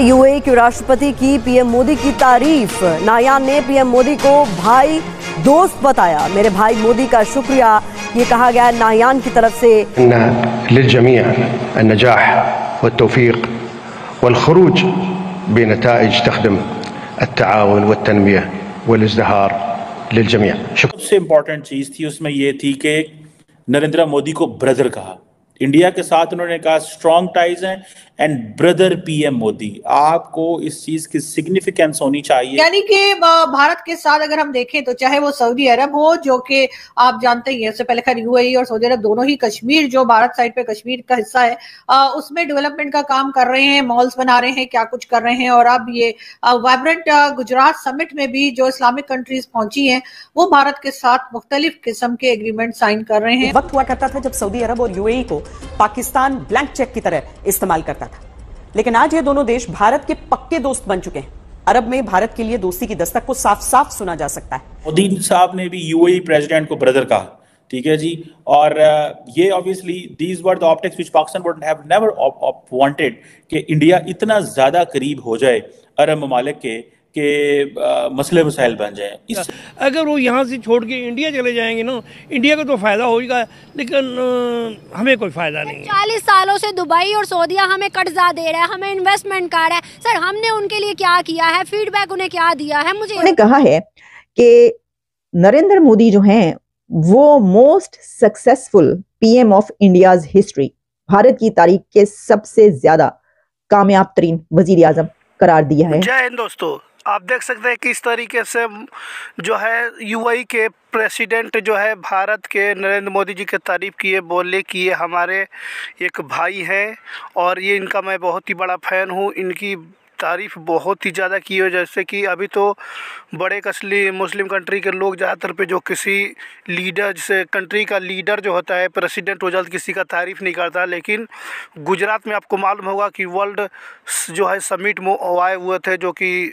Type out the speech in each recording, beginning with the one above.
UAE के राष्ट्रपति की पीएम मोदी की तारीफ़। नायान ने पीएम मोदी को भाई दोस्त बताया। मेरे भाई मोदी का शुक्रिया। ये कहा गया नायान की तरफ़ से। सबसे इम्पोर्टेंट चीज़ थी उसमें ये थी कि नरेंद्र मोदी को ब्रदर कहा। इंडिया के साथ उन्होंने कहा स्ट्रॉन्ग टाइज हैं। एंड ब्रदर पीएम मोदी आपको इस चीज़ की सिग्निफिकेंस होनी चाहिए। यानी कि भारत के साथ अगर हम देखें तो चाहे वो सऊदी अरब हो जो कि आप जानते ही हैं इससे पहले खैर यूएई और सऊदी अरब दोनों ही कश्मीर जो भारत साइड पे कश्मीर का हिस्सा है अ, उसमें डेवलपमेंट का काम कर रहे हैं मॉल्स बना रहे हैं क्या कुछ कर रहे हैं और अब ये वाइब्रेंट गुजरात समिट में भी जो इस्लामिक कंट्रीज़ पहुँची है वो भारत के साथ मुख्तलिफ़ किस्म के एग्रीमेंट साइन कर रहे हैं। वक्त हुआ करता था जब सऊदी अरब और यूएई को पाकिस्तान ब्लैंक चेक की तरह इस्तेमाल करता था। लेकिन आज ये दोनों देश भारत के पक्के दोस्त बन चुके हैं। अरब में भारत के लिए दोस्ती की दस्तक को साफ़ साफ़ सुना जा सकता है। मोदी साहब ने भी यूएई प्रेसिडेंट को ब्रदर कहा, ठीक है जी? और ये obviously these were the optics which Pakistan would have never wanted कि इंडिया इतना ज़्यादा करीब हो जाए अरब ममालिक के के अ, मसले मसाइल बन जाए। इस अगर वो यहाँ से छोड़ के इंडिया चले जाएँगे ना इंडिया को तो फ़ायदा होगा लेकिन अ, हमें कोई फ़ायदा नहीं चालीस सालों से दुबई और सऊदिया हमें कर्जा दे रहा है हमें इन्वेस्टमेंट कर रहा है। सर हमने उनके लिए क्या किया है? फीडबैक उन्हें क्या दिया है? मुझे उन्होंने कहा है कि नरेंद्र मोदी जो हैं वो most successful PM of India history Bharat की तारीख के सबसे ज़्यादा कामयाब तरीन वज़ीर आज़म करार दिया है। जय हिंद दोस्तों। आप देख सकते हैं किस तरीके से जो है यूआई के प्रेसिडेंट जो है भारत के नरेंद्र मोदी जी के तारीफ़ किए, बोले कि ये हमारे एक भाई हैं और ये इनका मैं बहुत ही बड़ा फ़ैन हूँ। इनकी तारीफ़ बहुत ही ज़्यादा की हो। जैसे कि अभी तो बड़े कसली मुस्लिम कंट्री के लोग ज़्यादातर पे जो किसी लीडर जैसे कंट्री का लीडर जो होता है प्रेसिडेंट वो जल्द किसी का तारीफ़ नहीं करता। लेकिन गुजरात में आपको मालूम होगा कि वर्ल्ड जो है समिट में आए हुए थे, जो कि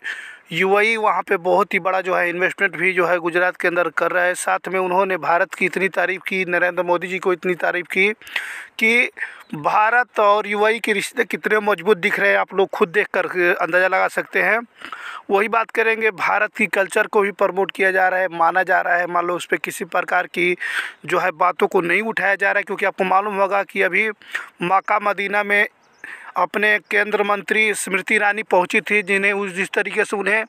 यूएई वहाँ पे बहुत ही बड़ा जो है इन्वेस्टमेंट भी जो है गुजरात के अंदर कर रहा है। साथ में उन्होंने भारत की इतनी तारीफ़ की, नरेंद्र मोदी जी को इतनी तारीफ़ की कि भारत और यूएई के रिश्ते कितने मज़बूत दिख रहे हैं, आप लोग खुद देख कर अंदाज़ा लगा सकते हैं। वही बात करेंगे, भारत की कल्चर को भी प्रमोट किया जा रहा है, माना जा रहा है। मान लो उस पर किसी प्रकार की जो है बातों को नहीं उठाया जा रहा है, क्योंकि आपको मालूम होगा कि अभी मक्का मदीना में अपने केंद्र मंत्री स्मृति ईरानी पहुँची थी, जिन्हें उस, जिस तरीके से उन्हें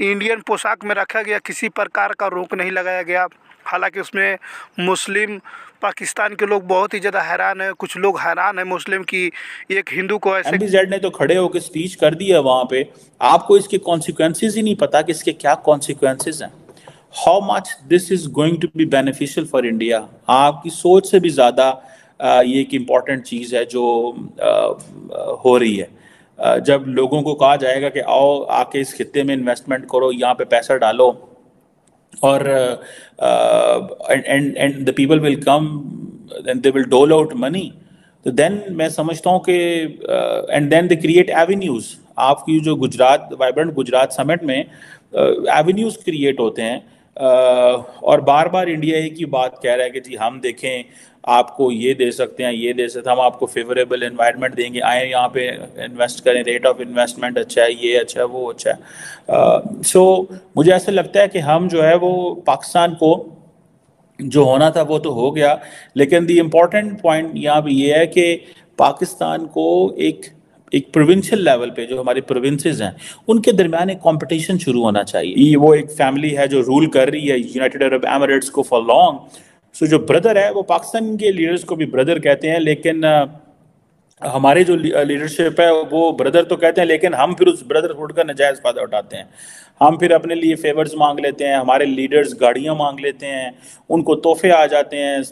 इंडियन पोशाक में रखा गया, किसी प्रकार का रोक नहीं लगाया गया। हालाँकि उसमें मुस्लिम, पाकिस्तान के लोग बहुत ही ज़्यादा हैरान है। कुछ लोग हैरान है मुस्लिम की एक हिंदू को ऐसे एमबीजेड ने तो खड़े होकर स्पीच कर दी है वहाँ पे। आपको इसके कॉन्सिक्वेंसेज ही नहीं पता कि इसके क्या कॉन्सिक्वेंसेज हैं। How much this is going to be beneficial for India आपकी सोच से भी ज़्यादा ये एक इंपॉर्टेंट चीज़ है जो हो रही है। जब लोगों को कहा जाएगा कि आओ आके इस खत्ते में इन्वेस्टमेंट करो, यहाँ पे पैसा डालो और and and the people will come and they will dole out money तो देन मैं समझता हूँ कि and then they create avenues आपकी जो गुजरात वाइब्रेंट गुजरात समिट में एवेन्यूज क्रिएट होते हैं। और बार बार इंडिया एक ही बात कह रहा है कि जी हम देखें आपको ये दे सकते हैं ये दे सकते हैं हम आपको फेवरेबल इन्वायरमेंट देंगे आए यहाँ पे इन्वेस्ट करें रेट ऑफ़ इन्वेस्टमेंट अच्छा है ये अच्छा है वो अच्छा है। सो so, मुझे ऐसा लगता है कि हम जो है वो पाकिस्तान को जो होना था वो तो हो गया लेकिन दी इम्पोर्टेंट पॉइंट यहाँ पे ये है कि पाकिस्तान को एक एक प्रोविंशियल लेवल पे जो हमारे प्रोविंसेस हैं, उनके दरमियान एक कंपटीशन शुरू होना चाहिए। ये वो एक फैमिली है जो रूल कर रही है यूनाइटेड अरब एमरेट्स को फॉर लॉन्ग सो जो ब्रदर है, वो पाकिस्तान के लीडर्स को भी ब्रदर कहते हैं, लेकिन हमारे जो लीडरशिप है, वो ब्रदर तो कहते हैं, लेकिन हम फिर उस ब्रदरहुड का नजायज़ फ़ायदा उठाते हैं। हम फिर अपने लिए फेवर्स मांग लेते हैं, हमारे लीडर्स गाड़ियाँ मांग लेते हैं, उनको तोहफे आ जाते हैं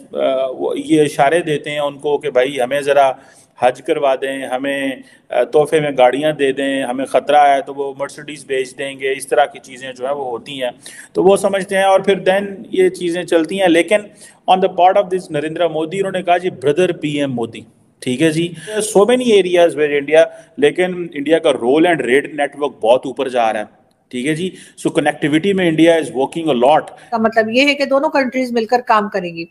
ये इशारे देते हैं उनको कि भाई हमें ज़रा हज करवा दें, हमें तोहफे में गाड़ियाँ दे दें, हमें ख़तरा है तो वो मर्सिडीज़ बेच देंगे, इस तरह की चीज़ें जो है वो होती हैं। तो वो समझते हैं और फिर देन ये चीज़ें चलती हैं। लेकिन on the part of this Narendra Modi, उन्होंने कहा जी ब्रदर पीएम मोदी। ठीक है जी? So many areas where India लेकिन इंडिया का रोल एंड रेड नेटवर्क बहुत ऊपर जा रहा है। ठीक है जी? सो कनेक्टिविटी में India is working a lot का मतलब ये है कि दोनों कंट्रीज़ मिलकर काम करेंगी।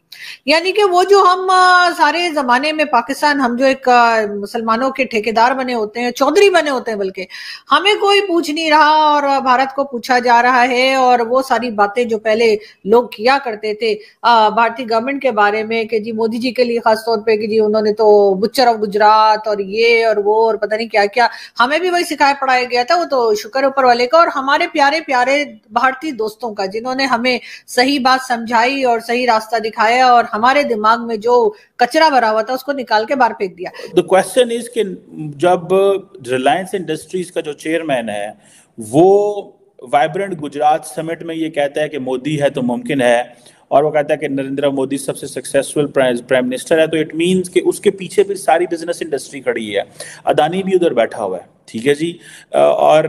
यानी कि वो जो हम सारे जमाने में पाकिस्तान, हम जो एक मुसलमानों के ठेकेदार बने होते हैं, चौधरी बने होते हैं बल्कि, हमें कोई पूछ नहीं रहा और भारत को पूछा जा रहा है और वो सारी बातें जो पहले लोग किया करते थे भारतीय गवर्नमेंट के बारे में कि जी मोदी जी के लिए खासतौर पर कि जी उन्होंने तो बुच्चर ऑफ़ गुजरात और ये और वो और पता नहीं क्या क्या हमें भी वही सिखाया, पढ़ाया गया था, वो तो शुक्र ऊपर वाले का और हमारे प्यारे प्यारे भारतीय दोस्तों का, जिन्होंने हमें सही बात समझाई और सही रास्ता दिखाया और हमारे दिमाग में जो कचरा भरा हुआ था, उसको निकाल के बाहर फेंक दिया। द क्वेश्चन इज़ कि जब रिलायंस इंडस्ट्रीज़ का जो चेयरमैन है, वो वाइब्रेंट गुजरात समिट में ये कहता है कि मोदी है तो मुमकिन है, और वो कहता है कि नरेंद्र मोदी सबसे सक्सेसफुल प्राइम मिनिस्टर है तो इट मींस कि उसके पीछे फिर सारी बिज़नेस इंडस्ट्री खड़ी है। अदानी भी उधर बैठा हुआ है। ठीक है जी? और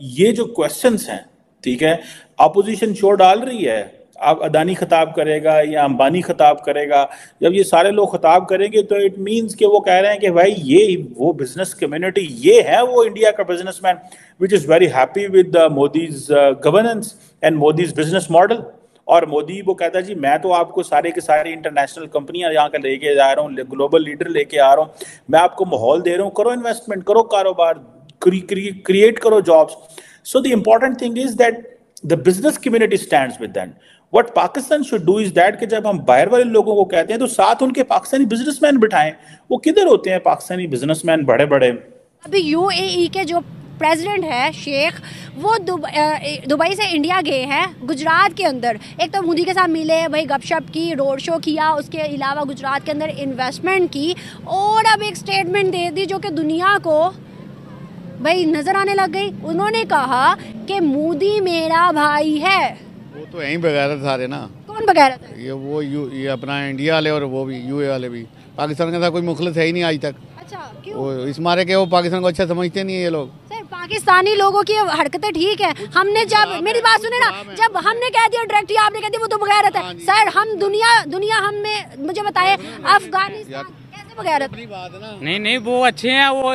ये जो क्वेश्चंस हैं, ठीक है अपोजिशन शोर डाल रही है। आप अदानी खताब करेगा या अंबानी खताब करेगा? जब ये सारे लोग खताब करेंगे तो इट मींस कि वो कह रहे हैं कि भाई ये वो बिज़नेस कम्युनिटी ये है वो इंडिया का businessman which is very happy with Modi's governance and Modi's business model और मोदी वो कहता है, जी, मैं तो आपको सारे के सारे इंटरनेशनल कंपनियाँ यहाँ का लेके जा रहा हूँ ग्लोबल लीडर लेके आ रहा हूँ। मैं आपको माहौल दे रहा हूँ, करो इन्वेस्टमेंट करो कारोबार क्रिएट करो jobs so the important thing is that the business community stand with what Pakistan should do is that कि जब हम बाहर वाले लोगों को कहते हैं तो साथ उनके पाकिस्तानी बिजनेसमैन बिठाएँ। वो किधर होते हैं, पाकिस्तानी बिजनेसमैन बड़े बड़े अभी यूएई के जो प्रेसिडेंट है शेख वो दुबई से इंडिया गए हैं गुजरात के अंदर। एक तो मोदी के साथ मिले भाई गपशप की रोड शो किया उसके अलावा गुजरात के अंदर इन्वेस्टमेंट की और अब एक स्टेटमेंट दे दी जो कि दुनिया को भाई नज़र आने लग गई। उन्होंने कहा कि मोदी मेरा भाई है। वो तो यहीं बगैर सारे ना। कौन बगैर ये वो यू ये अपना इंडिया वाले और वो भी यूए वाले भी। पाकिस्तान के साथ कोई मुखलस है ही नहीं आज तक। अच्छा क्यों? वो इस मारे के वो पाकिस्तान को अच्छा समझते नहीं है ये लोग। पाकिस्तानी लोगों की हरकतें ठीक है। हमने जब मेरी बात सुने ना जब हमने कह दिया डायरेक्ट आपने कह दिया वो तो बगैरत है। सर हम दुनिया दुनिया हमें मुझे बताए अफ़गानिस्तान नहीं नहीं वो अच्छे हैं वो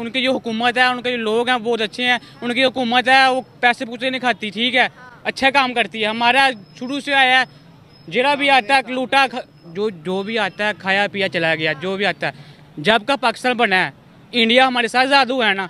उनकी जो हुकूमत है उनके जो लोग हैं बहुत अच्छे हैं। उनकी हुकूमत है वो पैसे पूछे नहीं खाती ठीक है? अच्छा काम करती है। हमारा शुरू से आया है जरा भी आता है लूटा जो जो भी आता है खाया पिया चला गया जो भी आता है। जब का पाकिस्तान बना है इंडिया हमारे साथ जादू है ना।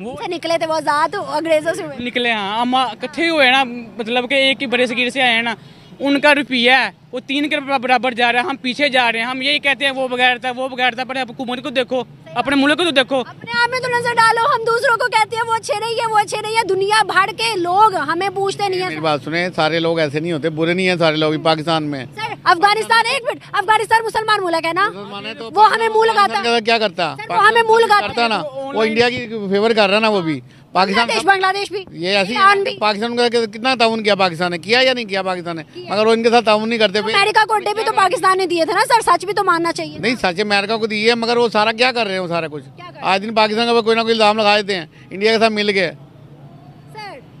वो निकले थे वो आज़ाद अंग्रेज़ों से निकले हाँ हम इकट्ठे हुए ना मतलब के एक ही बड़े सगीर से आए हैं ना उनका रुपया है वो तीन के बराबर जा रहा है हम पीछे जा रहे हैं हम यही कहते हैं वो बगैर था वो बगैर था पर हुकूमत को देखो। अपने मुल्क को तो देखो। अपने आप में तो नज़र डालो हम दूसरों को कहते हैं वो अच्छे नहीं है वो अच्छे नहीं है दुनिया भर के लोग हमें पूछते नहीं है। बात सुने सारे लोग ऐसे नहीं होते बुरे नहीं है सारे लोग पाकिस्तान में। अफ़गानिस्तान एक मिनट अफ़गानिस्तान मुसलमान मुल्क है ना? तो वो हमें मुँह लगाता। क्या करता? वो हमें मुँह लगाता। ना वो इंडिया की फेवर कर रहा ना वो भी। पाकिस्तान बांग्लादेश भी ये ऐसी पाकिस्तान का कितना ताउन किया पाकिस्तान ने? किया या नहीं किया पाकिस्तान ने? मगर वो इनके साथ ताउन नहीं करते। अमेरिका को अड्डे भी तो पाकिस्तान ने दिए थे ना सर सच भी तो मानना चाहिए नहीं सच अमेरिका को दिए मगर वो सारा क्या कर रहे हैं सारा कुछ? आज दिन पाकिस्तान का कोई ना कोई इल्ज़ाम लगा देते हैं। इंडिया के साथ मिल गए।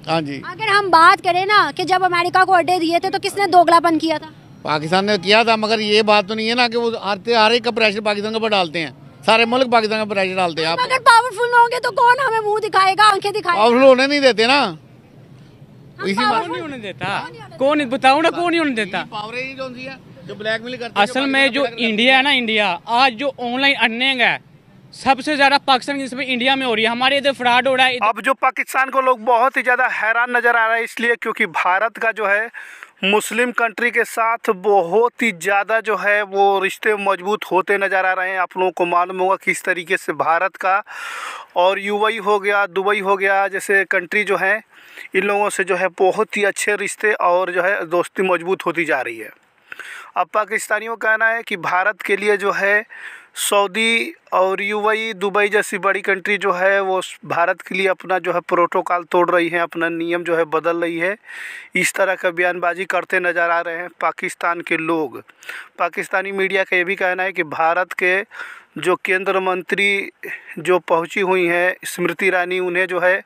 हाँ जी। अगर हम बात करें ना कि जब अमेरिका को अड्डे दिए थे तो किसने दोगलापन किया था? पाकिस्तान ने किया था मगर ये बात तो नहीं है ना कि वो हर एक का प्रेशर पाकिस्तान के ऊपर डालते हैं? सारे मुल्क पाकिस्तान का प्रेशर डालते हैं आप। अगर पावरफुल होंगे तो कौन हमें मुँह दिखाएगा आँखें दिखाएगा? पावरफुल होने नहीं देते ना। इसी बात नहीं होने देता? कौन बताओ ना कौन नहीं होने देता? जो ब्लैकमेल करते असल में जो इंडिया है ना इंडिया आज जो ऑनलाइन अर्निंग है सबसे ज़्यादा पाकिस्तान इसमें इंडिया में हो रही है। हमारे इधर फ्रॉड हो रहा है अब जो पाकिस्तान को लोग बहुत ही ज़्यादा हैरान नज़र आ रहा है इसलिए क्योंकि भारत का जो है मुस्लिम कंट्री के साथ बहुत ही ज़्यादा जो है वो रिश्ते मज़बूत होते नज़र आ रहे हैं। आप लोगों को मालूम होगा किस तरीके से भारत का और यूएई हो गया, दुबई हो गया, जैसे कंट्री जो है, इन लोगों से जो है बहुत ही अच्छे रिश्ते और जो है दोस्ती मज़बूत होती जा रही है। अब पाकिस्तानियों का कहना है कि भारत के लिए जो है, सऊदी और यूएई, दुबई जैसी बड़ी कंट्री जो है, वो भारत के लिए अपना जो है प्रोटोकॉल तोड़ रही है, अपना नियम जो है बदल रही है। इस तरह का बयानबाजी करते नज़र आ रहे हैं पाकिस्तान के लोग। पाकिस्तानी मीडिया का ये भी कहना है कि भारत के जो केंद्र मंत्री जो पहुँची हुई हैं, स्मृति ईरानी, उन्हें जो है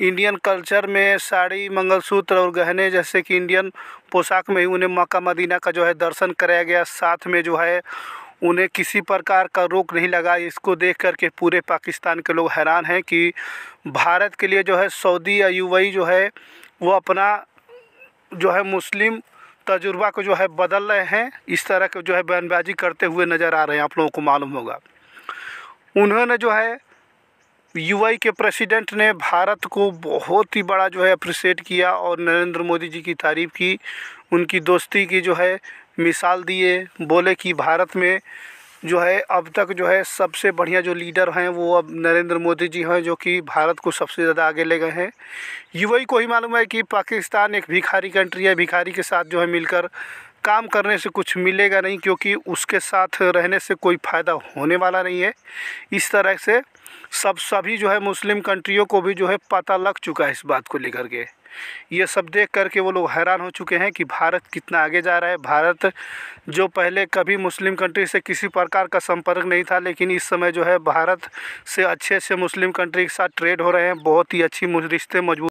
इंडियन कल्चर में साड़ी, मंगलसूत्र और गहने जैसे कि इंडियन पोशाक में ही उन्हें मक्का मदीना का जो है दर्शन कराया गया। साथ में जो है उन्हें किसी प्रकार का रोक नहीं लगा। इसको देख कर के पूरे पाकिस्तान के लोग हैरान हैं कि भारत के लिए जो है सऊदी या यूएई जो है, वो अपना जो है मुस्लिम तजुर्बा को जो है बदल रहे हैं। इस तरह के जो है बयानबाजी करते हुए नज़र आ रहे हैं। आप लोगों को मालूम होगा। उन्होंने जो है यूआई के प्रेसिडेंट ने भारत को बहुत ही बड़ा जो है अप्रिशिएट किया और नरेंद्र मोदी जी की तारीफ़ की, उनकी दोस्ती की जो है मिसाल दिए बोले कि भारत में जो है अब तक जो है सबसे बढ़िया जो लीडर हैं वो अब नरेंद्र मोदी जी हैं, जो कि भारत को सबसे ज़्यादा आगे ले गए हैं। यूएई को ही मालूम है कि पाकिस्तान एक भिखारी कंट्री है, भिखारी के साथ जो है मिलकर काम करने से कुछ मिलेगा नहीं क्योंकि उसके साथ रहने से कोई फ़ायदा होने वाला नहीं है। इस तरह से सब सभी जो है मुस्लिम कंट्रियों को भी जो है पता लग चुका है इस बात को लेकर के। ये सब देख कर के वो लोग हैरान हो चुके हैं कि भारत कितना आगे जा रहा है। भारत जो पहले कभी मुस्लिम कंट्री से किसी प्रकार का संपर्क नहीं था, लेकिन इस समय जो है भारत से अच्छे अच्छे मुस्लिम कंट्री के साथ ट्रेड हो रहे हैं। बहुत ही अच्छी रिश्ते मज़बूत